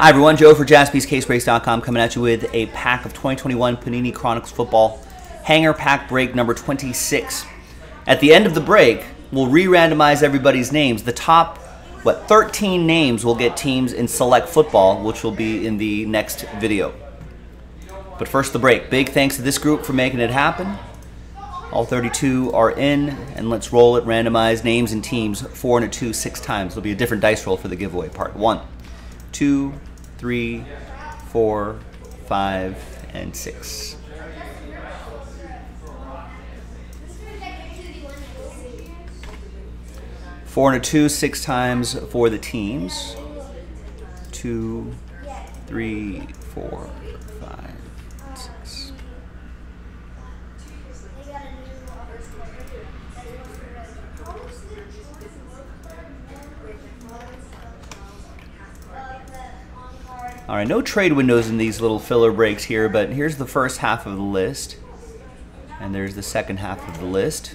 Hi everyone, Joe for JaspysCaseBreaks.com coming at you with a pack of 2021 Panini Chronicles Football Hanger Pack Break number 26. At the end of the break, we'll re-randomize everybody's names. The top, what, 13 names will get teams in Select Football, which will be in the next video. But first, the break. Big thanks to this group for making it happen. All 32 are in, and let's roll it. Randomize names and teams four and a two, six times. There'll be a different dice roll for the giveaway part. One, two, three, four, five, and six. Four and a two, six times for the teams. Two, three, four, five, six. All right, no trade windows in these little filler breaks here, but here's the first half of the list. And there's the second half of the list.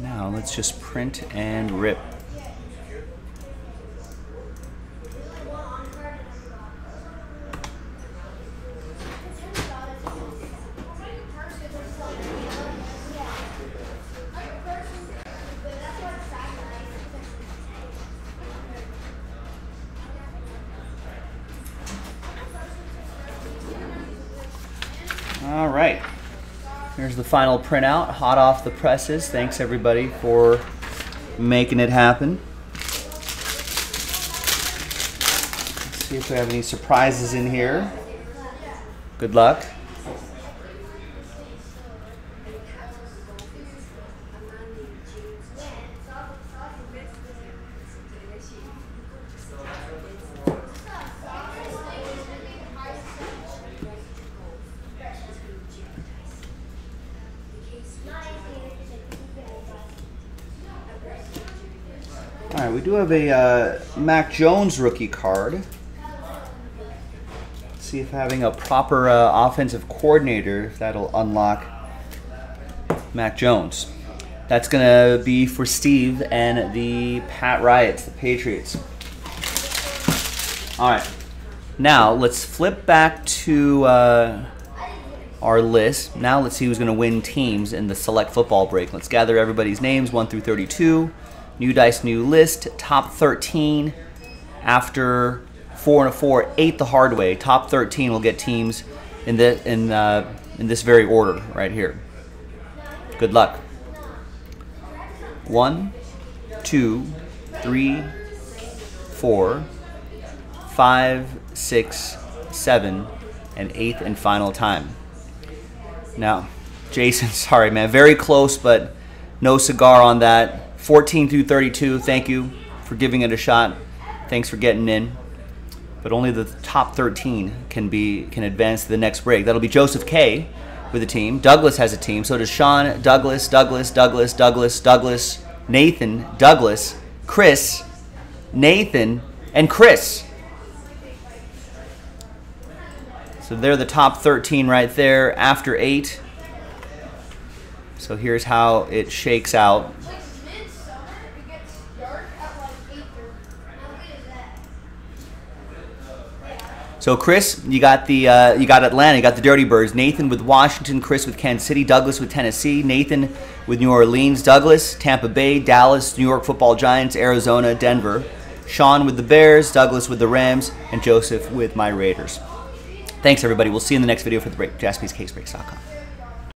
Now let's just print and rip. All right. Here's the final printout, hot off the presses. Thanks everybody for making it happen. Let's see if we have any surprises in here. Good luck. All right, we do have a uh, Mac Jones rookie card. Let's see if having a proper uh, offensive coordinator, that'll unlock Mac Jones. That's going to be for Steve and the Pat Riots, the Patriots. All right, now let's flip back to uh, our list. Now let's see who's going to win teams in the select football break. Let's gather everybody's names, 1 through 32. New dice, new list. Top 13 after four and a four, eight the hard way. Top 13 will get teams in the in uh, in this very order right here. Good luck. One, two, three, four, five, six, seven, and eighth and final time. Now, Jason, sorry man, very close, but no cigar on that. 14 through 32, thank you for giving it a shot. Thanks for getting in. But only the top 13 can be can advance to the next break. That'll be Joseph K with a team. Douglas has a team. So does Sean, Douglas, Douglas, Douglas, Douglas, Douglas, Nathan, Douglas, Chris, Nathan, and Chris. So they're the top 13 right there after eight. So here's how it shakes out. So Chris, you got the uh, you got Atlanta, you got the Dirty Birds. Nathan with Washington, Chris with Kansas City, Douglas with Tennessee, Nathan with New Orleans, Douglas, Tampa Bay, Dallas, New York Football Giants, Arizona, Denver. Sean with the Bears, Douglas with the Rams, and Joseph with my Raiders. Thanks everybody. We'll see you in the next video for the break. JaspysCaseBreaks.com.